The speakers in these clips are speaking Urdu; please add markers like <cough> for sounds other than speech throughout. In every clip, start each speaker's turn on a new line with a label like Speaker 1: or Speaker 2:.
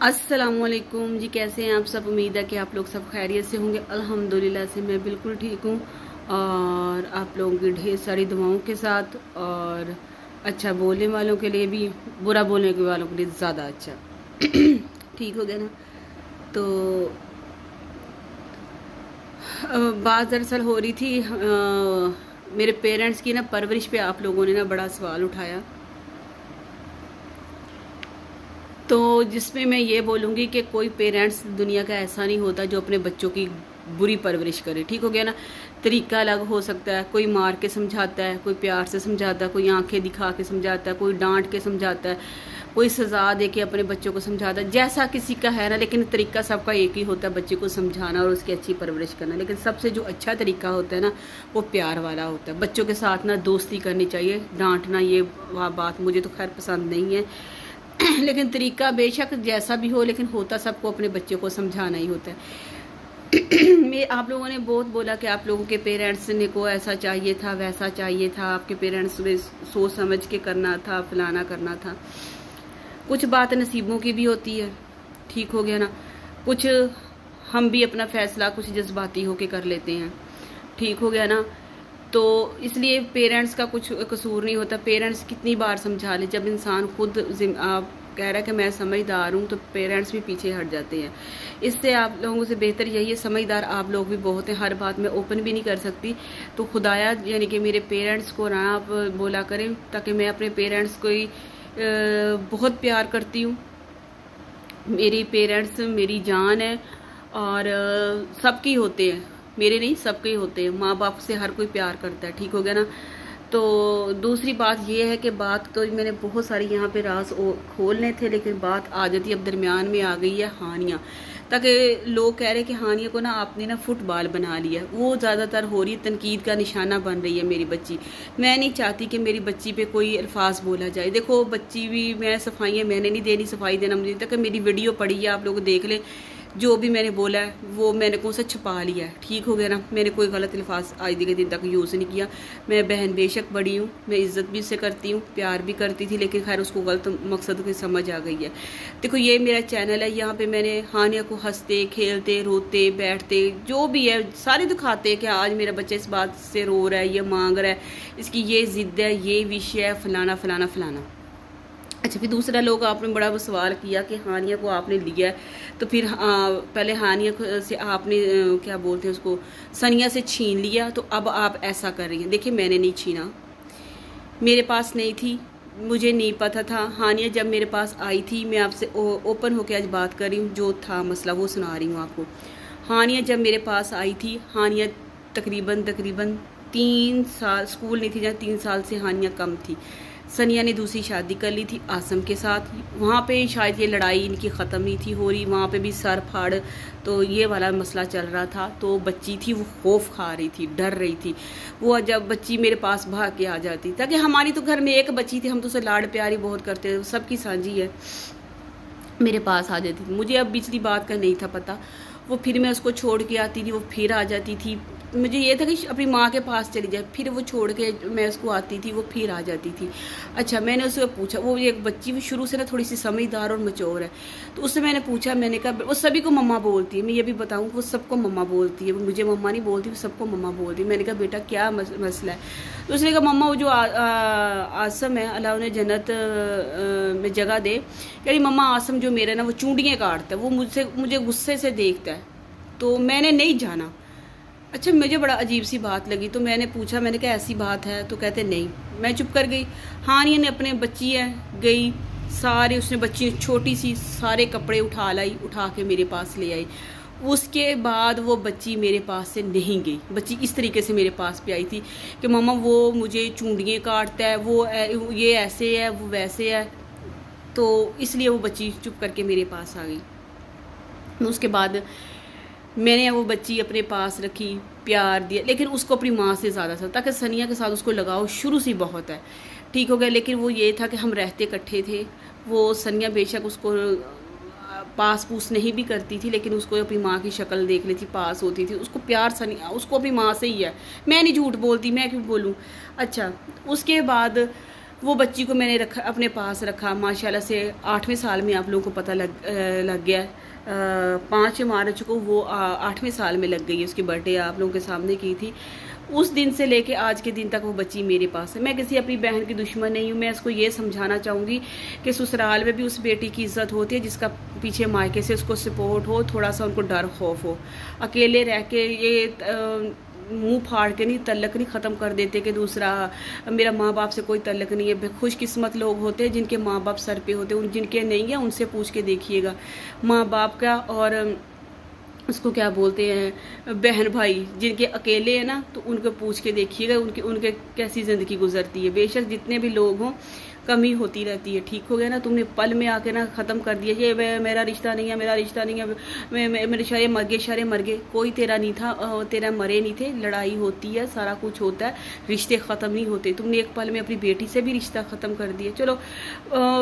Speaker 1: السلام علیکم۔ جی کیسے ہیں آپ سب؟ امید ہے کہ آپ لوگ سب خیریت سے ہوں گے۔ الحمدللہ سے میں بالکل ٹھیک ہوں۔ اور آپ لوگوں کی ڈھیر ساری دعاؤں کے ساتھ اور اچھا بولنے والوں کے لیے بھی، برا بولنے کے والوں کے لیے زیادہ اچھا۔ ٹھیک ہو گیا نا؟ تو بات دراصل ہو رہی تھی میرے پیرنٹس کی نا پرورش پہ آپ لوگوں نے نا بڑا سوال اٹھایا۔ تو جس میں میں یہ بولوں گی کہ کوئی پیرنٹس دنیا کا ایسا نہیں ہوتا جو اپنے بچوں کی بری پرورش کرے، ٹھیک ہو گیا نا؟ طریقہ الگ ہو سکتا ہے، کوئی مار کے سمجھاتا ہے، کوئی پیار سے سمجھاتا ہے، کوئی آنکھیں دکھا کے سمجھاتا ہے، کوئی ڈانٹ کے سمجھاتا ہے، کوئی سزا دے کے اپنے بچوں کو سمجھاتا ہے۔ جیسا کسی کا ہے نا، لیکن طریقہ سب کا ایک ہی ہوتا ہے، بچے کو سمجھانا اور اس کی اچھی پرورش کرنا۔ لیکن سب سے جو اچھا طریقہ ہوتا ہے نا، وہ پیار والا ہوتا ہے۔ بچوں کے ساتھ نا دوستی کرنی چاہیے ڈانٹنا یہ بات مجھے تو خیر پسند نہیں ہے۔ <clears throat> لیکن طریقہ بے شک جیسا بھی ہو، لیکن ہوتا سب کو اپنے بچے کو سمجھانا ہی ہوتا ہے۔ <clears throat> میں آپ لوگوں نے بہت بولا کہ آپ لوگوں کے پیرنٹس نے کو ایسا چاہیے تھا، ویسا چاہیے تھا، آپ کے پیرنٹس میں سوچ سمجھ کے کرنا تھا، فلانا کرنا تھا۔ کچھ بات نصیبوں کی بھی ہوتی ہے، ٹھیک ہو گیا نا۔ کچھ ہم بھی اپنا فیصلہ کچھ جذباتی ہو کے کر لیتے ہیں۔ ٹھیک ہو گیا نا۔ تو اس لیے پیرنٹس کا کچھ قصور نہیں ہوتا۔ پیرنٹس کتنی بار سمجھا لے جب انسان خود آپ کہہ رہا ہے کہ میں سمجھدار ہوں تو پیرنٹس بھی پیچھے ہٹ جاتے ہیں۔ اس سے آپ لوگوں سے بہتر یہی ہے، سمجھدار آپ لوگ بھی بہت ہیں۔ ہر بات میں اوپن بھی نہیں کر سکتی۔ تو خدایا یعنی کہ میرے پیرنٹس کو نہ آپ بولا کریں تاکہ میں اپنے پیرنٹس کو ہی بہت پیار کرتی ہوں۔ میری پیرنٹس میری جان ہے اور سب کی ہوتے ہیں۔ میرے نہیں، سب کے ہوتے ہیں۔ ماں باپ سے ہر کوئی پیار کرتا ہے، ٹھیک ہو گیا نا؟ تو دوسری بات یہ ہے کہ بات تو میں نے بہت ساری یہاں پہ راز کھولنے تھے، لیکن بات آ جاتی اب درمیان میں آ گئی ہے ہانیاں۔ تاکہ لوگ کہہ رہے کہ ہانیہ کو نا آپ نے نا فٹ بال بنا لیا وہ زیادہ تر ہو رہی ہے تنقید کا نشانہ بن رہی ہے میری بچی۔ میں نہیں چاہتی کہ میری بچی پہ کوئی الفاظ بولا جائے۔ دیکھو، بچی بھی میں صفائیاں میں نے نہیں دینی، صفائی دینا مجھے تاکہ میری ویڈیو پڑی ہے، آپ لوگ دیکھ لیں۔ جو بھی میں نے بولا ہے، وہ میں نے کون سا چھپا لیا ہے۔ ٹھیک ہو گیا نا؟ میں نے کوئی غلط الفاظ آج کے دن تک یوز نہیں کیا۔ میں بہن بے شک بڑی ہوں، میں عزت بھی اسے کرتی ہوں، پیار بھی کرتی تھی، لیکن خیر اس کو غلط مقصد کی سمجھ آ گئی ہے۔ دیکھو، یہ میرا چینل ہے، یہاں پہ میں نے ہانیہ کو ہنستے، کھیلتے، روتے، بیٹھتے، جو بھی ہے، سارے دکھاتے کہ آج میرا بچہ اس بات سے رو رہا ہے، یہ مانگ رہا ہے، اس کی یہ ضد ہے، یہ وش ہے، فلانا فلانا فلانا۔ اچھا پھر دوسرا لوگ آپ نے بڑا وہ سوال کیا کہ ہانیہ کو آپ نے لیا ہے، تو پھر پہلے ہانیہ سے آپ نے کیا بولتے ہیں اس کو سنیا سے چھین لیا، تو اب آپ ایسا کر رہی ہیں۔ دیکھیں میں نے نہیں چھینا۔ میرے پاس نہیں تھی، مجھے نہیں پتا تھا۔ ہانیہ جب میرے پاس آئی تھی، میں آپ سے اوپن ہو کے آج بات کر رہی ہوں، جو تھا مسئلہ، وہ سنا رہی ہوں آپ کو۔ ہانیہ جب میرے پاس آئی تھی، ہانیہ تقریباً تقریباً تین سال، اسکول نہیں تھی، جہاں تین سال سے ہانیہ کم تھی۔ سنیا نے دوسری شادی کر لی تھی آسم کے ساتھ۔ وہاں پہ شاید یہ لڑائی ان کی ختم نہیں تھی، ہو رہی۔ وہاں پہ بھی سر پھاڑ۔ تو یہ والا مسئلہ چل رہا تھا۔ تو بچی تھی، وہ خوف کھا رہی تھی، ڈر رہی تھی۔ وہ جب بچی میرے پاس بھاگ کے آ جاتی، تاکہ ہماری تو گھر میں ایک بچی تھی، ہم تو اسے لاڑ پیاری بہت کرتے سب کی سانجی ہے۔ میرے پاس آ جاتی تھی۔ مجھے اب بچلی بات کا نہیں تھا پتا وہ پھر میں اس کو چھوڑ کے آتی تھی، وہ پھر آ جاتی تھی۔ مجھے یہ تھا کہ اپنی ماں کے پاس چلی جائے، پھر وہ چھوڑ کے میں اس کو آتی تھی، وہ پھر آ جاتی تھی۔ اچھا میں نے اس کو پوچھا، وہ ایک بچی شروع سے نا تھوڑی سی سمجھدار اور مچور ہے۔ تو اس سے میں نے پوچھا، میں نے کہا، وہ سبھی کو مما بولتی ہے، میں یہ بھی بتاؤں، وہ سب کو مما بولتی ہے۔ مجھے مما نہیں بولتی، وہ سب کو مما بولتی ہے۔ میں نے کہا، بیٹا، کیا مسئلہ ہے؟ تو اس نے کہا، مما، وہ جو آسم ہے، اللہ انہیں جنت میں جگہ دے۔ کہ مما، آسم جو میرا نا، وہ چونڈیاں کاٹتا ہے، وہ مجھ سے، مجھے غصے سے دیکھتا ہے۔ تو میں نے نہیں جانا۔ اچھا مجھے بڑا عجیب سی بات لگی۔ تو میں نے پوچھا، میں نے کہا، ایسی بات ہے؟ تو کہتے، نہیں۔ میں چپ کر گئی۔ ہانیہ نے اپنے بچی ہے، گئی۔ سارے اس نے بچی، چھوٹی سی سارے کپڑے اٹھا لائی، اٹھا کے میرے پاس لے آئی۔ اس کے بعد وہ بچی میرے پاس سے نہیں گئی۔ بچی اس طریقے سے میرے پاس پہ آئی تھی کہ، ماما، وہ مجھے چونڈیاں کاٹتا ہے، وہ یہ ایسے ہے، وہ ویسے ہے۔ تو اس لیے وہ بچی چپ کر کے میرے پاس آ گئی۔ اس کے بعد میں نے وہ بچی اپنے پاس رکھی، پیار دیا، لیکن اس کو اپنی ماں سے زیادہ تھا، تاکہ سنیا کے ساتھ اس کو لگاؤ شروع سے بہت ہے۔ ٹھیک ہو گیا، لیکن وہ یہ تھا کہ ہم رہتے کٹھے تھے۔ وہ سنیا بے شک اس کو پاس پوس نہیں بھی کرتی تھی، لیکن اس کو اپنی ماں کی شکل دیکھ لی تھی پاس ہوتی تھی۔ اس کو پیار سنیا، اس کو اپنی ماں سے ہی ہے۔ میں نہیں جھوٹ بولتی، میں کیوں بولوں؟ اچھا اس کے بعد وہ بچی کو میں نے رکھا، اپنے پاس رکھا۔ ماشاءاللہ سے آٹھویں سال میں آپ لوگوں کو پتہ لگ لگ گیا۔ پانچ مارچ کو وہ آٹھویں سال میں لگ گئی اس کی برتھ ڈے آپ لوگوں کے سامنے کی تھی۔ اس دن سے لے کے آج کے دن تک وہ بچی میرے پاس ہے۔ میں کسی اپنی بہن کی دشمن نہیں ہوں، میں اس کو یہ سمجھانا چاہوں گی کہ سسرال میں بھی اس بیٹی کی عزت ہوتی ہے، جس کا پیچھے مائکے سے اس کو سپورٹ ہو، تھوڑا سا ان کو ڈر خوف ہو۔ اکیلے رہ کے یہ منہ پھاڑ کے نہیں تلق نہیں ختم کر دیتے کہ دوسرا، میرا ماں باپ سے کوئی تلق نہیں ہے۔ خوش قسمت لوگ ہوتے ہیں جن کے ماں باپ سر پہ ہوتے ہیں جن کے نہیں ہیں، ان سے پوچھ کے دیکھیے گا۔ ماں باپ کا اور اس کو کیا بولتے ہیں، بہن بھائی جن کے اکیلے ہیں نا، تو ان کو پوچھ کے دیکھیے گا، ان کی ان کے کیسی زندگی گزرتی ہے۔ بے شک جتنے بھی لوگ ہوں کمی ہوتی رہتی ہے۔ ٹھیک ہو گیا نا، تم نے پل میں آ کے نا ختم کر دیا، یہ میرا رشتہ نہیں ہے، میرا رشتہ نہیں ہے میرے شارے مرگے شارے مرگے کوئی تیرا نہیں تھا تیرا مرے نہیں تھے، لڑائی ہوتی ہے، سارا کچھ ہوتا ہے، رشتے ختم نہیں ہوتے۔ تم نے ایک پل میں اپنی بیٹی سے بھی رشتہ ختم کر دیا۔ چلو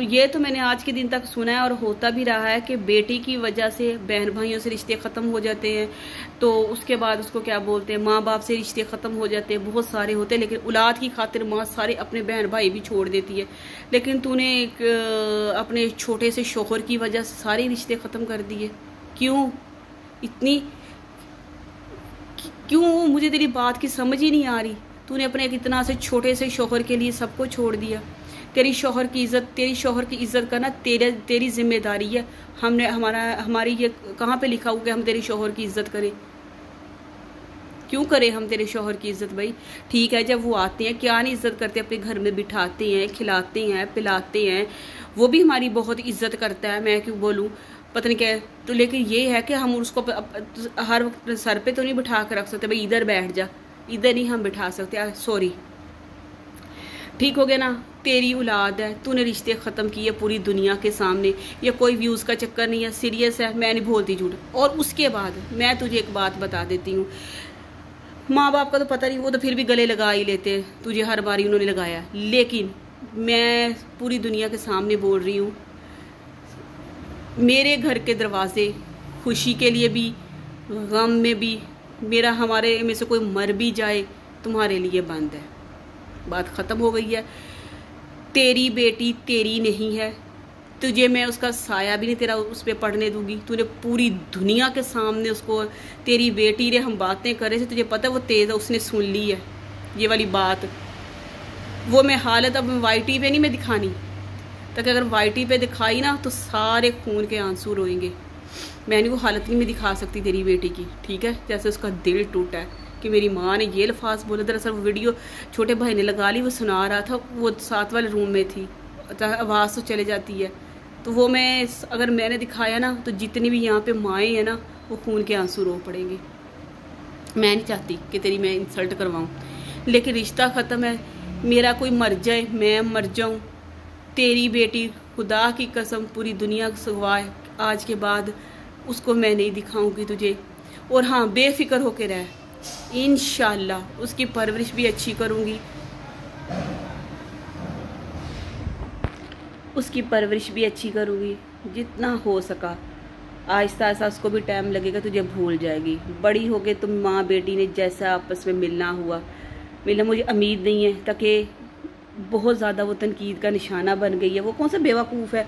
Speaker 1: یہ تو میں نے آج کے دن تک سنا ہے اور ہوتا بھی رہا ہے کہ بیٹی کی وجہ سے بہن بھائیوں سے رشتے ختم ہو جاتے ہیں۔ تو اس کے بعد اس کو کیا بولتے ہیں، ماں باپ سے رشتے ختم ہو جاتے ہیں، بہت سارے ہوتے ہیں، لیکن اولاد کی خاطر ماں سارے اپنے بہن بھائی بھی چھوڑ دیتی ہے۔ لیکن تو نے ایک اپنے چھوٹے سے شوہر کی وجہ سے سارے رشتے ختم کر دیے۔ کیوں؟ اتنی کیوں مجھے تیری بات کی سمجھ ہی نہیں آ رہی؟ تو نے اپنے اتنا سے چھوٹے سے شوہر کے لیے سب کو چھوڑ دیا۔ تیری شوہر کی عزت، تیری شوہر کی عزت کرنا تیرے، تیری ذمہ داری ہے۔ ہم نے، ہمارا، ہماری یہ کہاں پہ لکھا ہوا کہ ہم تیری شوہر کی عزت کریں؟ کیوں کرے ہم تیرے شوہر کی عزت بھائی؟ ٹھیک ہے، جب وہ آتے ہیں، کیا نہیں عزت کرتے، اپنے گھر میں بٹھاتے ہیں، کھلاتے ہیں، پلاتے ہیں۔ وہ بھی ہماری بہت عزت کرتا ہے، میں کیوں بولوں؟ پتہ نہیں کیا تو لیکن یہ ہے کہ ہم اس کو ہر وقت سر پہ تو نہیں بٹھا کر رکھ سکتے۔ بھائی، ادھر بیٹھ جا۔ ادھر نہیں ہم بٹھا سکتے۔ سوری۔ ٹھیک ہو گیا نا؟ تیری اولاد ہے، تو نے رشتے ختم کیے پوری دنیا کے سامنے۔ یہ کوئی ویوز کا چکر نہیں ہے سیریس ہے، میں نہیں بولتی جھوٹ۔ اور اس کے بعد میں تجھے ایک بات بتا دیتی ہوں۔ ماں باپ کا تو پتہ نہیں، وہ تو پھر بھی گلے لگا ہی لیتے۔ تجھے ہر باری انہوں نے لگایا۔ لیکن میں پوری دنیا کے سامنے بول رہی ہوں، میرے گھر کے دروازے خوشی کے لیے بھی، غم میں بھی، میرا ہمارے میں سے کوئی مر بھی جائے تمہارے لیے بند ہے۔ بات ختم ہو گئی ہے۔ تیری بیٹی تیری نہیں ہے۔ تجھے میں اس کا سایہ بھی نہیں، تیرا اس پہ پڑھنے دوں گی۔ تو نے پوری دنیا کے سامنے اس کو، تیری بیٹی نے ہم باتیں کرے تھے، تجھے پتہ وہ تیز ہے، اس نے سن لی ہے۔ یہ والی بات۔ وہ میں حالت اب وائی ٹی پہ نہیں، میں دکھانی۔ تاکہ اگر وائی ٹی پہ دکھائی نا، تو سارے خون کے آنسو روئیں گے۔ میں نہیں وہ حالت نہیں، میں دکھا سکتی تیری بیٹی کی۔ ٹھیک ہے؟ جیسے اس کا دل ٹوٹا ہے کہ میری ماں نے یہ الفاظ بولا دراصل وہ ویڈیو چھوٹے بھائی نے لگا لی، وہ سنا رہا تھا، وہ ساتھ والے روم میں تھی۔ اچھا، آواز تو چلے جاتی ہے۔ تو وہ میں اگر میں نے دکھایا نا، تو جتنی بھی یہاں پہ مائیں ہیں نا، وہ خون کے آنسو رو پڑیں گے۔ میں نہیں چاہتی کہ تیری میں انسلٹ کرواؤں۔ لیکن رشتہ ختم ہے۔ میرا کوئی مر جائے، میں مر جاؤں۔ تیری بیٹی خدا کی قسم پوری دنیا سگوائے آج کے بعد اس کو میں نہیں دکھاؤں گی تجھے۔ اور ہاں بے فکر ہو کے رہ۔ انشاءاللہ، اس کی پرورش بھی اچھی کروں گی۔ اس کی پرورش بھی اچھی کروں گی، جتنا ہو سکا۔ آہستہ آہستہ اس کو بھی ٹائم لگے گا، تجھے بھول جائے گی۔ بڑی ہو کے تم ماں بیٹی نے جیسا آپس میں ملنا ہوا۔ ملنا مجھے امید نہیں ہے، تاکہ بہت زیادہ وہ تنقید کا نشانہ بن گئی ہے۔ وہ کون سا بیوقوف ہے؟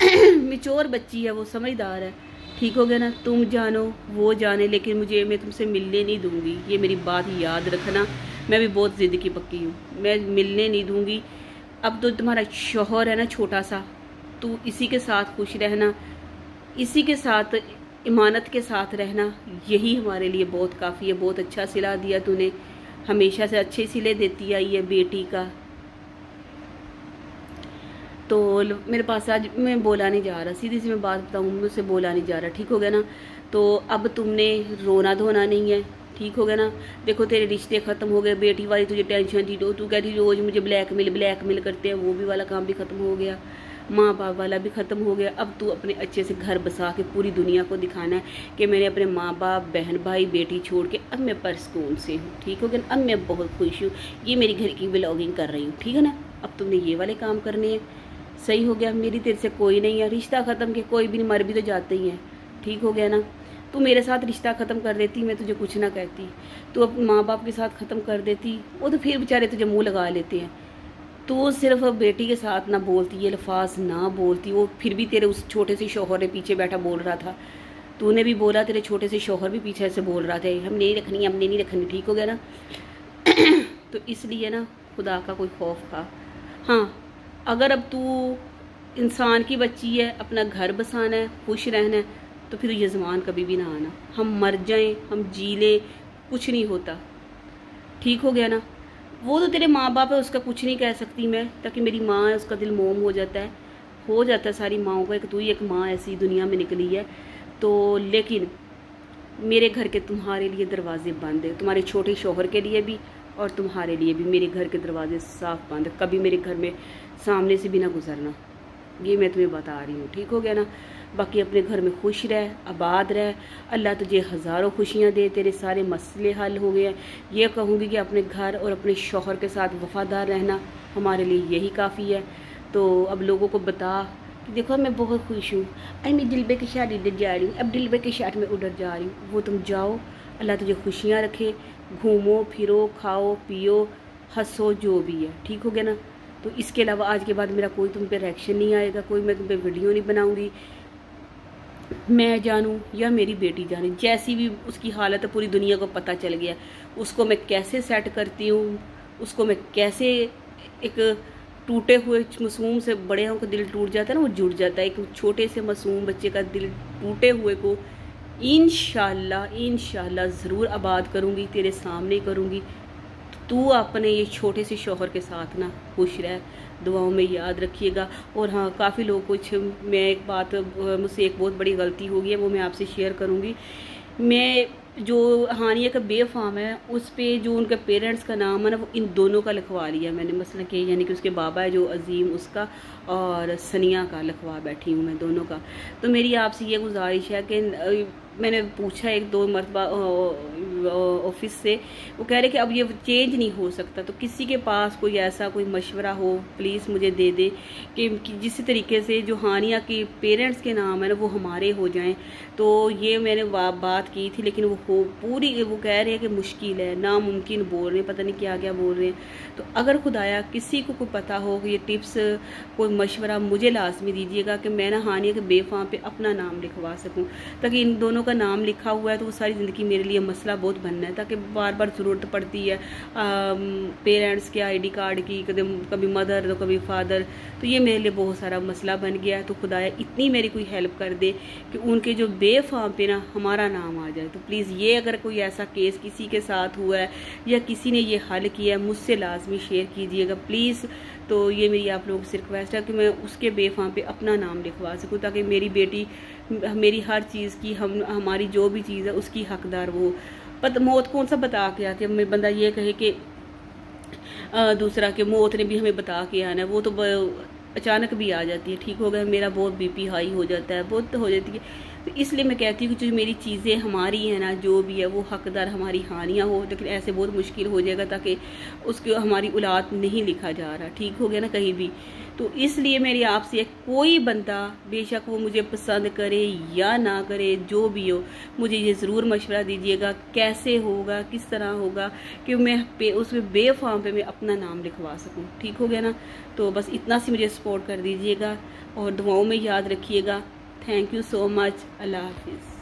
Speaker 1: <clears throat> مچور بچی ہے، وہ سمجھدار ہے۔ ٹھیک ہو گیا نا؟ تم جانو، وہ جانے، لیکن مجھے، میں تم سے ملنے نہیں دوں گی۔ یہ میری بات یاد رکھنا، میں بھی بہت ضد کی پکی ہوں۔ میں ملنے نہیں دوں گی۔ اب تو تمہارا شوہر ہے نا چھوٹا سا۔ تو اسی کے ساتھ خوش رہنا، اسی کے ساتھ امانت کے ساتھ رہنا، یہی ہمارے لیے بہت کافی ہے، بہت اچھا سلا دیا تو نے ہمیشہ سے اچھے سلے دیتی آئی ہے بیٹی کا۔ تو میرے پاس آج میں بولا نہیں جا رہا، سیدھی سی میں بات بتاؤں، مجھ سے بولا نہیں جا رہا، ٹھیک ہو گیا نا؟ تو اب تم نے رونا دھونا نہیں ہے۔ ٹھیک ہو گیا نا؟ دیکھو تیرے رشتے ختم ہو گئے، بیٹی والی تجھے ٹینشن تھی تو تو کہتی روز مجھے بلیک میل بلیک میل کرتے ہیں، وہ بھی والا کام بھی ختم ہو گیا۔ ماں باپ والا بھی ختم ہو گیا۔ اب تو اپنے اچھے سے گھر بسا کے پوری دنیا کو دکھانا ہے کہ میں نے اپنے ماں باپ، بہن بھائی، بیٹی چھوڑ کے اب میں پرسکون سے ہوں۔ ٹھیک ہو گیا نا؟ اب میں بہت خوش ہوں۔ یہ میری گھر کی بلاگنگ کر رہی ہوں۔ ٹھیک ہے نا؟ اب تم نے یہ والے کام کرنے ہیں۔ صحیح ہو گیا، میری تیرے سے کوئی نہیں ہے۔ رشتہ ختم کہ کوئی بھی نہیں، مر بھی تو جاتے ہی ہیں۔ ٹھیک ہو گیا نا؟ تو میرے ساتھ رشتہ ختم کر دیتی، میں تجھے کچھ نہ کہتی۔ تو اب ماں باپ کے ساتھ ختم کر دیتی، وہ تو پھر بیچارے تجھے منہ لگا لیتے ہیں۔ تو صرف بیٹی کے ساتھ نہ بولتی، یہ الفاظ نہ بولتی۔ وہ پھر بھی تیرے اس چھوٹے سے شوہر نے پیچھے بیٹھا بول رہا تھا۔ تو نے بھی بولا، تیرے چھوٹے سے شوہر بھی پیچھے سے بول رہا تھا ہم نہیں رکھنی، ہم نے نہیں رکھنی، ٹھیک ہو گیا نا؟ <coughs> تو اس لیے نا خدا کا کوئی خوف تھا۔ ہاں اگر اب تو انسان کی بچی ہے، اپنا گھر بسانا ہے، خوش رہنا ہے تو پھر یہ زمان کبھی بھی نہ آنا۔ ہم مر جائیں، ہم جی لیں، کچھ نہیں ہوتا۔ ٹھیک ہو گیا نا؟ وہ تو تیرے ماں باپ ہے اس کا کچھ نہیں کہہ سکتی میں، تاکہ میری ماں ہے، اس کا دل موم ہو جاتا ہے۔ ہو جاتا ہے ساری ماؤں کا، ایک تو ہی ایک ماں ایسی دنیا میں نکلی ہے۔ تو لیکن میرے گھر کے تمہارے لیے دروازے بند ہیں۔ تمہارے چھوٹے شوہر کے لیے بھی اور تمہارے لیے بھی۔ میرے گھر کے دروازے صاف بند کبھی میرے گھر میں سامنے سے بھی نہ گزرنا۔ یہ میں تمہیں بتا رہی ہوں۔ ٹھیک ہو گیا نا؟ باقی اپنے گھر میں خوش رہ، آباد رہ۔ اللہ تجھے ہزاروں خوشیاں دے، تیرے سارے مسئلے حل ہو گئے۔ ہیں یہ کہوں گی کہ اپنے گھر اور اپنے شوہر کے ساتھ وفادار رہنا ہمارے لیے یہی کافی ہے۔ تو اب لوگوں کو بتا کہ دیکھو، میں بہت خوش ہوں۔ اے میں دلبے کی شادی ادھر جا رہی ہوں۔ اب دلبے کی شادی میں ادھر جا رہی ہوں۔ وہ تم جاؤ، اللہ تجھے خوشیاں رکھے۔ گھومو، پھرو، کھاؤ، پیو، ہنسو، جو بھی ہے۔ ٹھیک ہو گیا نا؟ تو اس کے علاوہ آج کے بعد میرا کوئی تم پہ ریکشن نہیں آئے گا، کوئی میں تم پہ ویڈیو نہیں بناؤں گی۔ میں جانوں یا میری بیٹی جانے، جیسی بھی اس کی حالت ہے، پوری دنیا کو پتہ چل گیا۔ اس کو میں کیسے سیٹ کرتی ہوں؟ اس کو میں کیسے ایک ٹوٹے ہوئے معصوم سے بڑے ہوں کا دل ٹوٹ جاتا ہے نا، وہ جڑ جاتا ہے۔ ایک چھوٹے سے معصوم بچے کا دل ٹوٹے ہوئے کو انشاءاللہ انشاءاللہ ضرور آباد کروں گی، تیرے سامنے کروں گی۔ تو اپنے یہ چھوٹے سے شوہر کے ساتھ نا خوش رہ، دعاؤں میں یاد رکھیے گا۔ اور ہاں کافی لوگ کچھ، میں ایک بات، مجھ سے ایک بہت بڑی غلطی ہوگی ہے، وہ میں آپ سے شیئر کروں گی۔ میں جو ہانیہ کا بے فام ہے اس پہ جو ان کے پیرنٹس کا نام ہے نا، وہ ان دونوں کا لکھوا لیا میں نے۔ مثلا کہ یعنی کہ اس کے بابا ہے جو عظیم، اس کا اور سنیا کا لکھوا بیٹھی ہوں میں دونوں کا۔ تو میری آپ سے یہ گزارش ہے کہ میں نے پوچھا ایک دو مرتبہ آفس سے، وہ کہہ رہے کہ اب یہ چینج نہیں ہو سکتا، تو کسی کے پاس کوئی ایسا کوئی مشورہ ہو پلیز مجھے دے دے کہ جس طریقے سے جو ہانیہ کی پیرنٹس کے نام ہے نا، وہ ہمارے ہو جائیں۔ تو یہ میں نے بات کی تھی، لیکن وہ ہو، پوری وہ کہہ رہے ہیں کہ مشکل ہے، ناممکن بول رہے ہیں، پتہ نہیں کیا کیا بول رہے ہیں۔ تو اگر خدایا کسی کو کوئی پتہ ہو کہ یہ ٹپس کوئی مشورہ مجھے لازمی دیجیے گا کہ میں نہ ہانیہ کے بے فام پہ اپنا نام لکھوا سکوں، تاکہ ان دونوں کا نام لکھا ہوا ہے تو وہ ساری زندگی میرے لیے مسئلہ بہت بننا ہے، تاکہ بار بار ضرورت پڑتی ہے پیرنٹس کے آئی ڈی کارڈ کی کبھی مدر تو کبھی فادر تو یہ میرے لیے بہت سارا مسئلہ بن گیا ہے۔ تو خدایا اتنی میری کوئی ہیلپ کر دے کہ ان کے جو بے فام پہ نا ہمارا نام آ جائے۔ تو پلیز یہ اگر کوئی ایسا کیس کسی کے ساتھ ہوا ہے یا کسی نے یہ حل کیا ہے، مجھ سے لازمی شیئر کیجیے گا۔ پلیز تو یہ میری آپ لوگوں سے ریکویسٹ ہے کہ میں اس کے بے فام پہ اپنا نام لکھوا سکوں، تاکہ میری بیٹی، میری ہر چیز کی، ہم، ہماری جو بھی چیز ہے، اس کی حقدار وہ موت کون سا بتا کے آتی ہے ہمیں بندہ یہ کہے کہ دوسرا کہ موت نے بھی ہمیں بتا کے آنا ہے، وہ تو اچانک بھی آ جاتی ہے، ٹھیک ہو گیا، میرا بہت بی پی ہائی ہو جاتا ہے، بہت ہو جاتی ہے۔ تو اس لیے میں کہتی ہوں کہ جو میری چیزیں ہماری ہیں نا، جو بھی ہے، وہ حقدار ہماری ہانیاں ہو لیکن ایسے بہت مشکل ہو جائے گا تاکہ اس کے ہماری اولاد نہیں لکھا جا رہا۔ ٹھیک ہو گیا نا کہیں بھی۔ تو اس لیے میری آپ سے کوئی بندہ بے شک وہ مجھے پسند کرے یا نہ کرے، جو بھی ہو، مجھے یہ ضرور مشورہ دیجیے گا، کیسے ہوگا، کس طرح ہوگا، کہ میں اس میں بے فارم پہ میں اپنا نام لکھوا سکوں۔ ٹھیک ہو گیا نا؟ تو بس اتنا سی مجھے سپورٹ کر دیجیے گا اور دعاؤں میں یاد رکھیے گا۔ thank you so much. Allah hafiz.